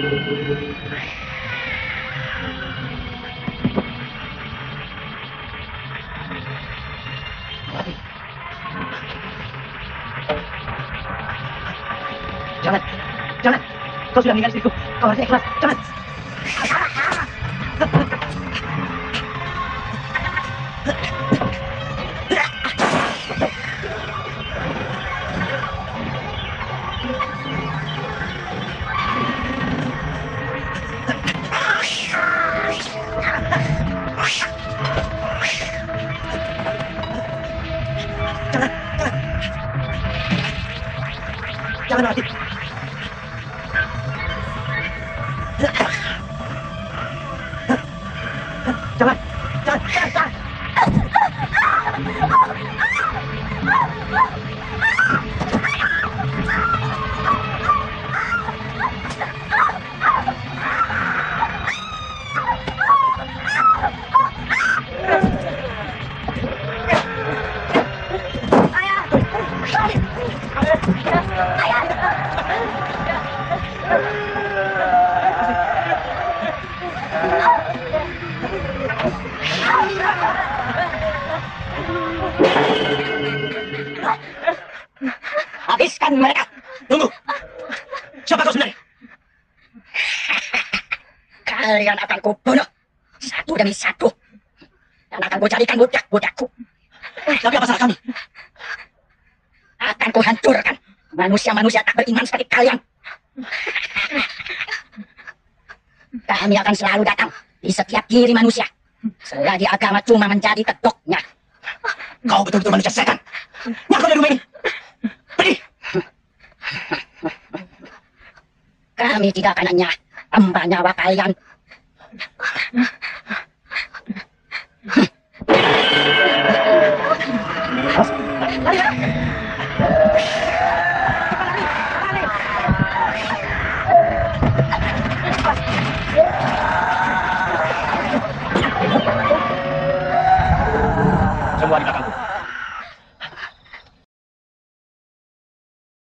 Jonathan, Jonathan, kau sudah Jonathan. 下来下来下来老弟下来下来下来 Habiskan mereka. Tunggu. Siapa kau sebenarnya? Kalian akan kubunuh satu demi satu dan akan kujadikan budak-budakku. Tapi apa salah kami? Akan kuhancurkan manusia-manusia tak beriman seperti kalian. Kami akan selalu datang di setiap diri manusia selagi agama cuma menjadi kedoknya. Kau betul-betul manusia setan. Ngaku dari rumah ini. Pergi. Kami tidak akan nyerah hamba nyawa kalian.